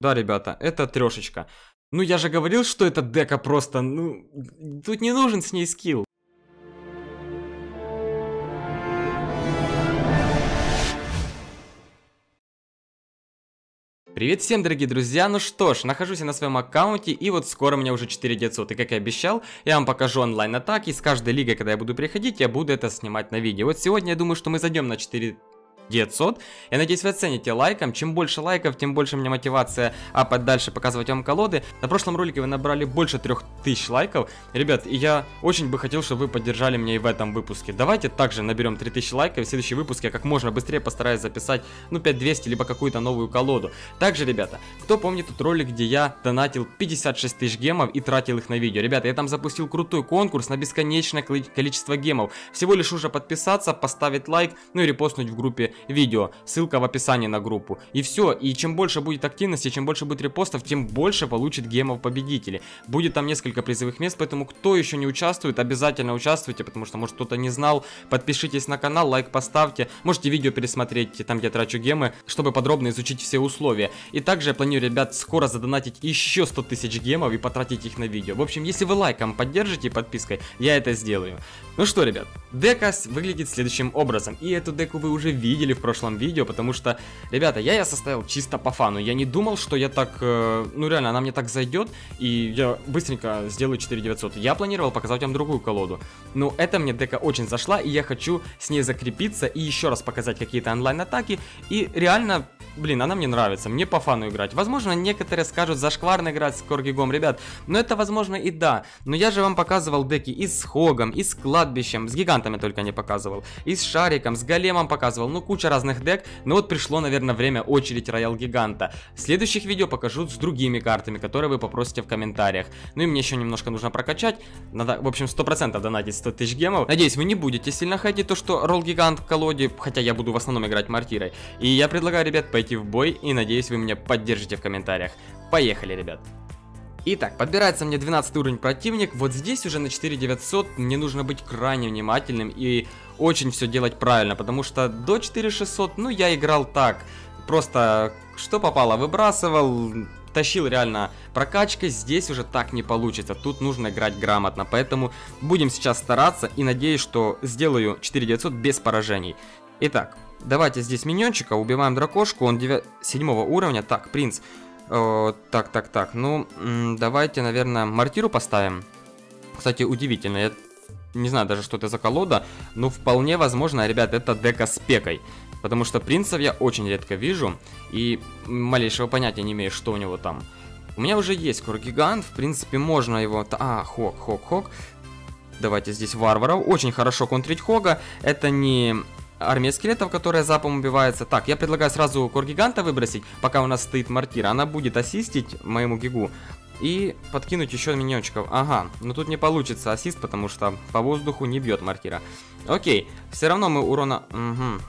Да, ребята, это трешечка. Ну, я же говорил, что эта дека просто, ну, тут не нужен с ней скилл. Привет всем, дорогие друзья! Ну что ж, нахожусь я на своем аккаунте, и вот скоро у меня уже 4900. И как и обещал, я вам покажу онлайн-атаки. С каждой лигой, когда я буду приходить, я буду это снимать на видео. Вот сегодня я думаю, что мы зайдем на 4 900. Я надеюсь, вы оцените лайком. Чем больше лайков, тем больше у меня мотивация апать дальше, показывать вам колоды. На прошлом ролике вы набрали больше 3000 лайков. Ребят, и я очень бы хотел, чтобы вы поддержали меня и в этом выпуске. Давайте также наберем 3000 лайков. В следующий выпуск я как можно быстрее постараюсь записать, ну, 5200, либо какую-то новую колоду. Также, ребята, кто помнит тот ролик, где я донатил 56 тысяч гемов и тратил их на видео? Ребята, я там запустил крутой конкурс на бесконечное количество гемов. Всего лишь уже подписаться, поставить лайк, ну и репостнуть в группе видео, ссылка в описании на группу. И все, и чем больше будет активности, чем больше будет репостов, тем больше получит гемов победители. Будет там несколько призовых мест, поэтому кто еще не участвует, обязательно участвуйте, потому что может кто-то не знал. Подпишитесь на канал, лайк поставьте, можете видео пересмотреть, там где я трачу гемы, чтобы подробно изучить все условия. И также я планирую, ребят, скоро задонатить еще 100 тысяч гемов и потратить их на видео. В общем, если вы лайком поддержите подпиской, я это сделаю. Ну что, ребят, дека выглядит следующим образом. И эту деку вы уже видели в прошлом видео, потому что, ребята, я ее составил чисто по фану. Я не думал, что я так, э, ну реально, она мне так зайдет, и я быстренько сделаю 4900. Я планировал показать вам другую колоду. Но эта мне дека очень зашла, и я хочу с ней закрепиться и еще раз показать какие-то онлайн-атаки. И реально блин, она мне нравится, мне по фану играть. Возможно, некоторые скажут зашкварно играть с Коргигом, ребят, но это возможно и да. Но я же вам показывал деки и с Хогом, и с Кладбищем, с Гигантами только не показывал, и с Шариком, с Големом показывал, ну куча разных дек, но вот пришло, наверное, время очередь Роял Гиганта. В следующих видео покажу с другими картами, которые вы попросите в комментариях. Ну и мне еще немножко нужно прокачать, надо, в общем, 100% донатить 100 тысяч гемов. Надеюсь, вы не будете сильно ходить то, что Ролл Гигант в колоде, хотя я буду в основном играть Мартирой. И я предлагаю, ребят, пойти в бой и надеюсь вы меня поддержите в комментариях. Поехали, ребят! Итак, подбирается мне 12 уровень противник, вот здесь уже на 4900 мне нужно быть крайне внимательным и очень все делать правильно, потому что до 4600, ну я играл так, просто что попало выбрасывал, тащил реально прокачкой, здесь уже так не получится, тут нужно играть грамотно, поэтому будем сейчас стараться и надеюсь, что сделаю 4900 без поражений. Итак, Давайте здесь миньончика, убиваем дракошку, он 9... 7 уровня. Так, принц. О, так, так, так, ну, давайте, наверное, мортиру поставим. Кстати, удивительно, я не знаю даже, что это за колода, но вполне возможно, ребят, это дека с пекой. Потому что принцев я очень редко вижу, и малейшего понятия не имею, что у него там. У меня уже есть Кургигант, в принципе, можно его... А, Хок, Хок, Хок. Давайте здесь варваров. Очень хорошо контрить Хога. Это не армия скелетов, которая запом убивается. Так, я предлагаю сразу Коргиганта выбросить, пока у нас стоит мортира. Она будет ассистить моему гигу. И подкинуть еще миньончиков. Ага, но тут не получится ассист, потому что по воздуху не бьет мортира. Окей, все равно мы урона... Угу.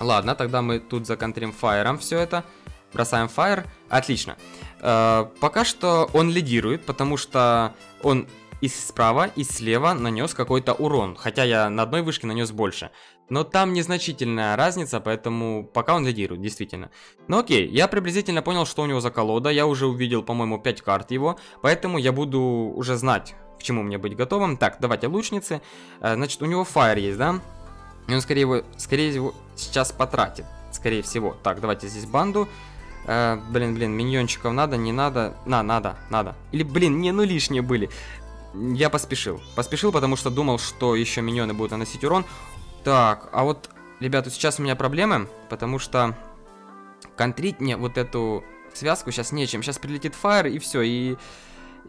Ладно, тогда мы тут законтрим фаером все это. Бросаем фаер. Отлично. Э, пока что он лидирует, потому что он и справа, и слева нанес какой-то урон. Хотя я на одной вышке нанес больше. Но там незначительная разница, поэтому пока он лидирует, действительно. Ну окей, я приблизительно понял, что у него за колода. Я уже увидел, по-моему, 5 карт его. Поэтому я буду уже знать, к чему мне быть готовым. Так, давайте лучницы. Э, значит, у него фаер есть, да? И он, скорее, его, скорее его сейчас потратит. Скорее всего. Так, давайте здесь банду. Э, блин, блин, миньончиков надо, не надо. На, надо, надо. Или, блин, не, ну лишние были. Я поспешил. Поспешил, потому что думал, что еще миньоны будут наносить урон. Так, а вот, ребята, сейчас у меня проблемы, потому что контрить мне вот эту связку сейчас нечем. Сейчас прилетит фаер и все, и,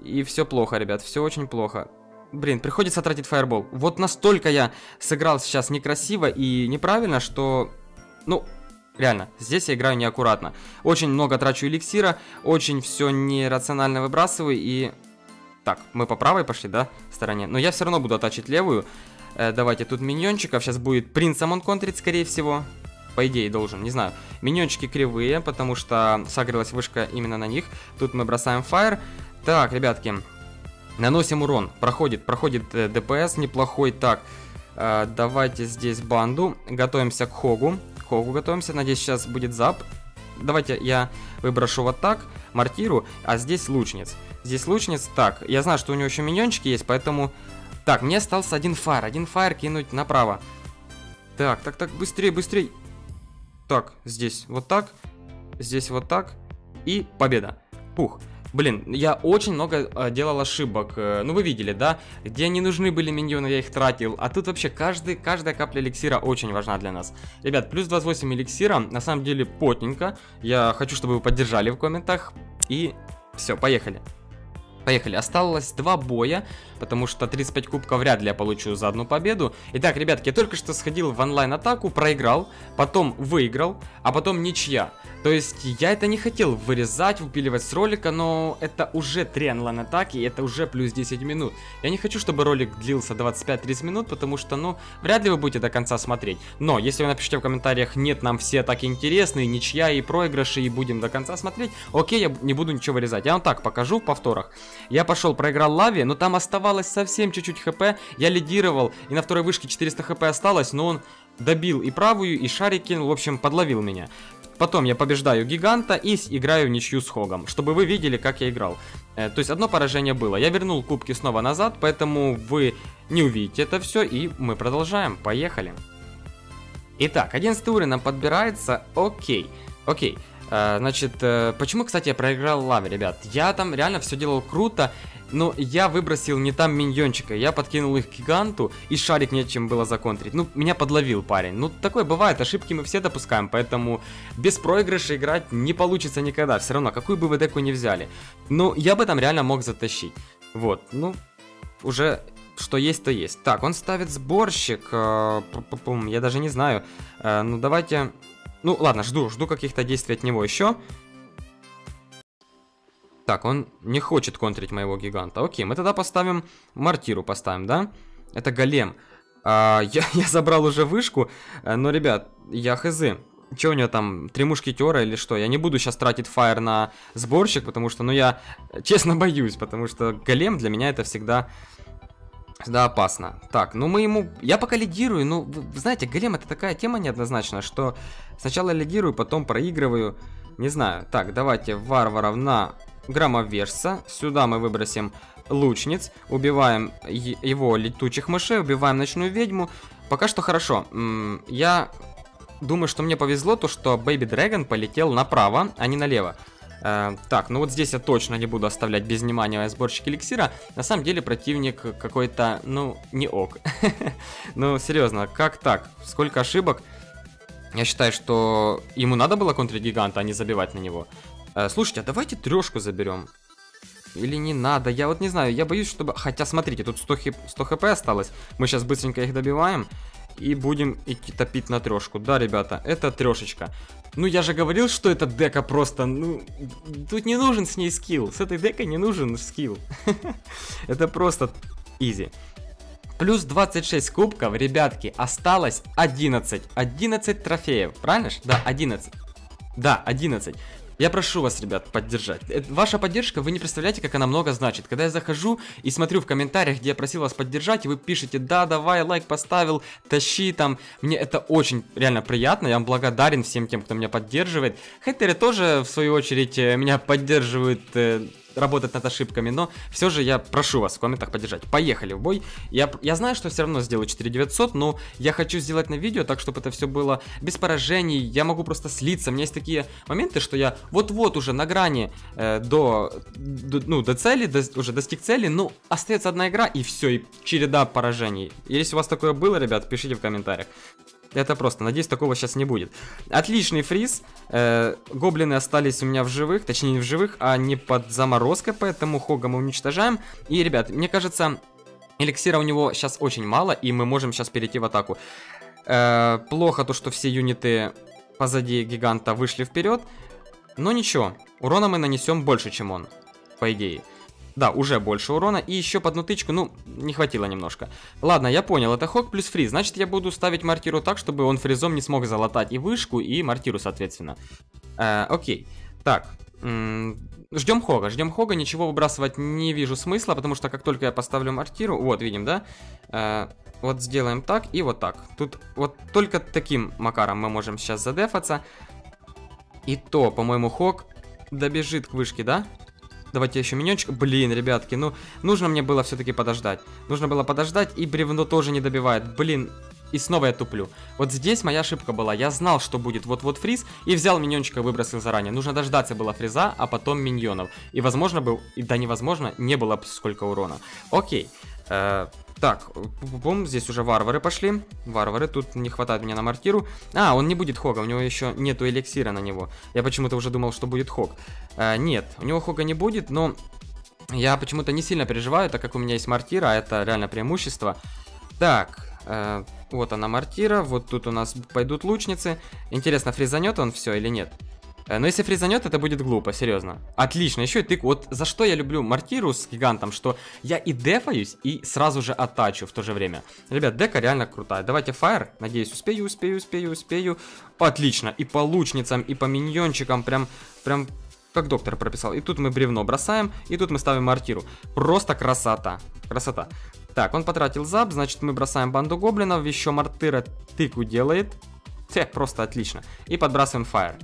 и все плохо, ребят, все очень плохо. Блин, приходится тратить фаербол. Вот настолько я сыграл сейчас некрасиво и неправильно, что, ну, реально, здесь я играю неаккуратно. Очень много трачу эликсира, очень все нерационально выбрасываю и... Так, мы по правой пошли, да, стороне? Но я все равно буду оттачить левую. Э, давайте, тут миньончиков. Сейчас будет принцем он контрить, скорее всего. По идее, должен, не знаю. Миньончики кривые, потому что сагрилась вышка именно на них. Тут мы бросаем фаер. Так, ребятки, наносим урон. Проходит, проходит э, ДПС неплохой. Так, э, давайте здесь банду. Готовимся к Хогу. К Хогу готовимся. Надеюсь, сейчас будет зап. Давайте я выброшу вот так, мортиру, а здесь лучниц. Здесь лучниц, так, я знаю, что у него еще миньончики есть, поэтому... Так, мне остался один фаер, один фаер кинуть направо. Так, так, так, быстрее, быстрее. Так, здесь вот так, здесь вот так, и победа. Пух. Блин, я очень много э, делал ошибок. Э, ну, вы видели, да? Где не нужны были миньоны, я их тратил. А тут вообще каждый, каждая капля эликсира очень важна для нас. Ребят, плюс 28 эликсира, на самом деле, потненько. Я хочу, чтобы вы поддержали в комментах. И все, поехали. Поехали, осталось два боя, потому что 35 кубков вряд ли я получу за одну победу. Итак, ребятки, я только что сходил в онлайн-атаку, проиграл, потом выиграл, а потом ничья. То есть я это не хотел вырезать, выпиливать с ролика, но это уже 3 онлайн-атаки, это уже плюс 10 минут. Я не хочу, чтобы ролик длился 25-30 минут, потому что, ну, вряд ли вы будете до конца смотреть. Но, если вы напишите в комментариях, нет, нам все так интересны, ничья и проигрыши, и будем до конца смотреть, окей, я не буду ничего вырезать. Я вам так покажу в повторах. Я пошел, проиграл лаве, но там оставалось совсем чуть-чуть хп. Я лидировал, и на второй вышке 400 хп осталось, но он добил и правую, и шарик кинул, в общем, подловил меня. Потом я побеждаю гиганта и играю ничью с Хогом, чтобы вы видели, как я играл. Э, то есть одно поражение было. Я вернул кубки снова назад, поэтому вы не увидите это все, и мы продолжаем. Поехали. Итак, 11 уровень нам подбирается. Окей, окей. Э, значит, э, почему, кстати, я проиграл лаве, ребят? Я там реально все делал круто, но я выбросил не там миньончика, я подкинул их к гиганту, и шарик нечем было законтрить. Ну, меня подловил парень. Ну, такое бывает, ошибки мы все допускаем, поэтому без проигрыша играть не получится никогда. Все равно, какую бы вы деку не взяли. Ну, я бы там реально мог затащить. Вот, ну, уже что есть, то есть. Так, он ставит сборщик. Э, я даже не знаю. Ну, давайте ну, ладно, жду, жду каких-то действий от него еще. Так, он не хочет контрить моего гиганта. Окей, мы тогда поставим мортиру, поставим, да? Это голем. А, я, я забрал уже вышку, э, но, ребят, я хз. Че у него там, три мушкетера или что? Я не буду сейчас тратить фаер на сборщик, потому что, ну, я честно боюсь, потому что голем для меня это всегда да, опасно. Так, ну мы ему... Я пока лидирую, ну, вы знаете, голем это такая тема неоднозначная, что сначала лидирую, потом проигрываю. Не знаю. Так, давайте варваров на громовержца. Сюда мы выбросим лучниц. Убиваем его летучих мышей, убиваем ночную ведьму. Пока что хорошо. Я думаю, что мне повезло то, что Baby Dragon полетел направо, а не налево. Э, так, ну вот здесь я точно не буду оставлять без внимания сборщик эликсира. На самом деле противник какой-то, ну, не ок. ну, серьезно, как так? Сколько ошибок? Я считаю, что ему надо было контрить гиганта, а не забивать на него. Э, слушайте, а давайте трешку заберем. Или не надо, я вот не знаю, я боюсь, чтобы... Хотя, смотрите, тут 100, хип... 100 хп осталось. Мы сейчас быстренько их добиваем. И будем идти топить на трешку. Да, ребята, это трешечка. Ну, я же говорил, что эта дека просто, ну, тут не нужен с ней скилл. С этой декой не нужен скилл. Это просто изи. Плюс 26 кубков, ребятки, осталось 11. 11 трофеев, правильно? Да, 11. Да, 11. Я прошу вас, ребят, поддержать. Э, ваша поддержка, вы не представляете, как она много значит. Когда я захожу и смотрю в комментариях, где я просил вас поддержать, и вы пишете, да, давай, лайк поставил, тащи там. Мне это очень реально приятно, я вам благодарен всем тем, кто меня поддерживает. Хейтеры тоже, в свою очередь, э, меня поддерживают э, работать над ошибками, но все же я прошу вас в комментах поддержать. Поехали в бой. Я, я знаю, что все равно сделаю 4900, но я хочу сделать на видео так, чтобы это все было без поражений. Я могу просто слиться. У меня есть такие моменты, что я вот-вот уже на грани э, до, до, ну, до цели, до, уже достиг цели, но остается одна игра и все, и череда поражений. Если у вас такое было, ребят, пишите в комментариях. Это просто. Надеюсь, такого сейчас не будет. Отличный фриз. Э, гоблины остались у меня в живых. Точнее, не в живых, а не под заморозкой. Поэтому Хога мы уничтожаем. И, ребят, мне кажется, эликсира у него сейчас очень мало. И мы можем сейчас перейти в атаку. Э, плохо то, что все юниты позади гиганта вышли вперед. Но ничего. Урона мы нанесем больше, чем он. По идее. Да, уже больше урона. И еще под нутычку, ну, не хватило немножко. Ладно, я понял, это хок плюс фриз. Значит, я буду ставить мартиру так, чтобы он фризом не смог залатать и вышку, и мартиру, соответственно. Э, окей. Так, ждем хога, ждем хога, ничего выбрасывать не вижу смысла, потому что как только я поставлю мартиру, вот, видим, да? Э, вот сделаем так и вот так. Тут вот только таким макаром мы можем сейчас задефаться. И то, по-моему, Хок добежит к вышке, да? Давайте еще миньончик. Блин, ребятки, ну, нужно мне было все-таки подождать. Нужно было подождать, и бревно тоже не добивает. Блин, и снова я туплю. Вот здесь моя ошибка была. Я знал, что будет вот-вот фриз, и взял миньончика, выбросил заранее. Нужно дождаться было фриза, а потом миньонов. И возможно был, и да невозможно, не было сколько урона. Окей. Э, так, бум, здесь уже варвары пошли. Варвары, тут не хватает меня на мортиру. А, он не будет хога, у него еще нету эликсира на него. Я почему-то уже думал, что будет хог. Э, нет, у него хога не будет, но я почему-то не сильно переживаю, так как у меня есть мортира, а это реально преимущество. Так, э, вот она мортира, вот тут у нас пойдут лучницы. Интересно, фризанет он все или нет? Э, но если фризанет, это будет глупо, серьезно. Отлично, еще и тык. Вот за что я люблю мортиру с гигантом, что я и дефаюсь, и сразу же атачу в то же время. Ребят, дека реально крутая. Давайте фаер. Надеюсь, успею, успею, успею, успею. Отлично. И по лучницам, и по миньончикам. Прям, прям как доктор прописал. И тут мы бревно бросаем, и тут мы ставим мортиру. Просто красота. Красота. Так, он потратил зап, значит мы бросаем банду гоблинов, еще мортыра тыку делает. Те, просто отлично. И подбрасываем фаер.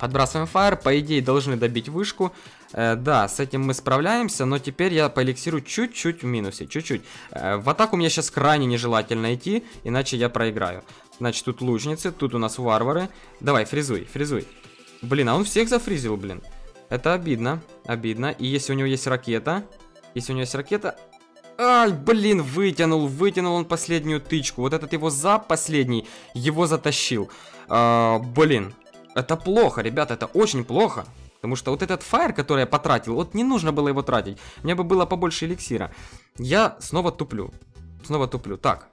Подбрасываем фаер, по идее должны добить вышку. Э, да, с этим мы справляемся, но теперь я по эликсиру чуть-чуть в минусе, чуть-чуть. Э, в атаку мне сейчас крайне нежелательно идти, иначе я проиграю. Значит, тут лучницы, тут у нас варвары. Давай, фризуй, фризуй. Блин, а он всех зафризил, блин. Это обидно, обидно. И если у него есть ракета, если у него есть ракета, Ай, блин, вытянул, вытянул он последнюю тычку. Вот этот его зап последний, его затащил. А, блин, это плохо, ребята, это очень плохо. Потому что вот этот фаер, который я потратил, вот не нужно было его тратить. Мне бы было побольше эликсира. Я снова туплю. Снова туплю. Так,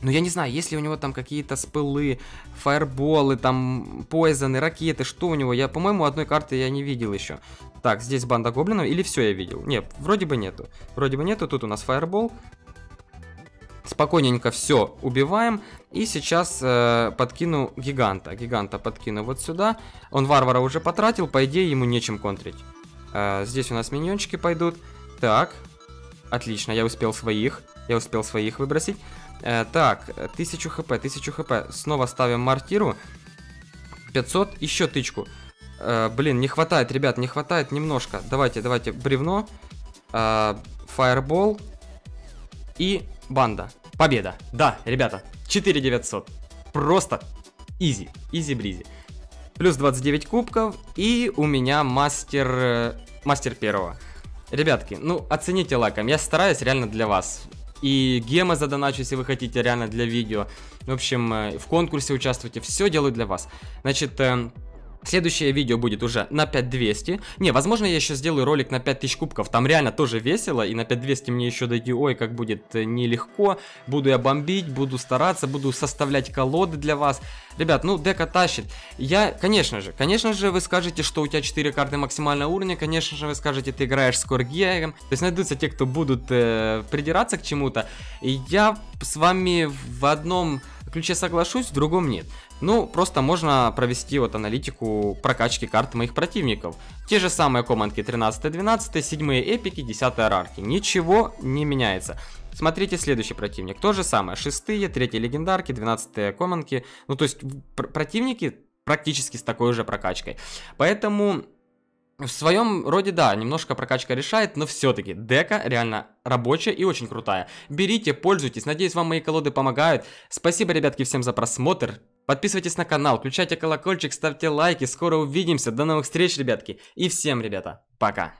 ну, я не знаю, если у него там какие-то спылы, фаерболы, там, поизоны, ракеты, что у него? Я, по-моему, одной карты я не видел еще. Так, здесь банда гоблинов, или все я видел? Нет, вроде бы нету. Вроде бы нету, тут у нас фаербол. Спокойненько все убиваем. И сейчас э, подкину гиганта. Гиганта подкину вот сюда. Он варвара уже потратил, по идее ему нечем контрить. Э, здесь у нас миньончики пойдут. Так, отлично, я успел своих. Я успел своих выбросить. Э, так, 1000 хп, 1000 хп. Снова ставим мортиру. 500, еще тычку. Э, блин, не хватает, ребят, не хватает немножко. Давайте, давайте, бревно. Э, fireball. И банда. Победа. Да, ребята, 4900. Просто easy, easy-breezy. Плюс 29 кубков. И у меня мастер... Э, мастер первого. Ребятки, ну оцените лайком. Я стараюсь реально для вас. И гемы задоначу, если вы хотите, реально для видео. В общем, э, в конкурсе участвуйте. Все делаю для вас. Значит, э, Следующее видео будет уже на 5200. Не, возможно, я еще сделаю ролик на 5000 кубков. Там реально тоже весело. И на 5200 мне еще дойти, ой, как будет э, нелегко. Буду я бомбить, буду стараться, буду составлять колоды для вас. Ребят, ну, дека тащит. Я, конечно же, конечно же, вы скажете, что у тебя 4 карты максимального уровня. Конечно же, вы скажете, ты играешь с коргеем. То есть найдутся те, кто будут э, придираться к чему-то. И я с вами в одном ключе соглашусь, в другом нет. Ну, просто можно провести вот аналитику прокачки карт моих противников. Те же самые командки 13-12, 7 эпики, 10 арарки. Ничего не меняется. Смотрите следующий противник. То же самое. 6 3 легендарки, 12 команки. Ну, то есть пр противники практически с такой же прокачкой. Поэтому в своем роде, да, немножко прокачка решает, но все-таки дека реально рабочая и очень крутая. Берите, пользуйтесь, надеюсь, вам мои колоды помогают. Спасибо, ребятки, всем за просмотр. Подписывайтесь на канал, включайте колокольчик, ставьте лайки. Скоро увидимся. До новых встреч, ребятки. И всем, ребята, пока.